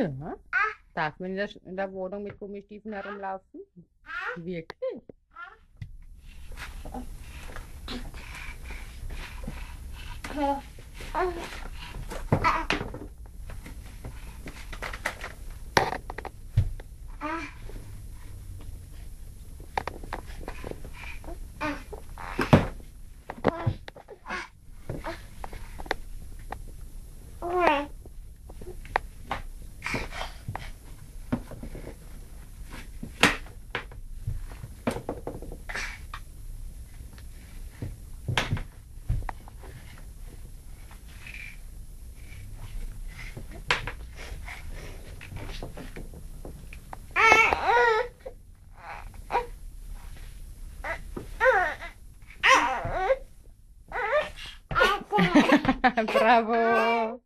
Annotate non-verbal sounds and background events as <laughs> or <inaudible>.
Ja. Darf man in der, in der Wohnung mit Gummistiefeln herumlaufen? Wirklich? <laughs> Bravo!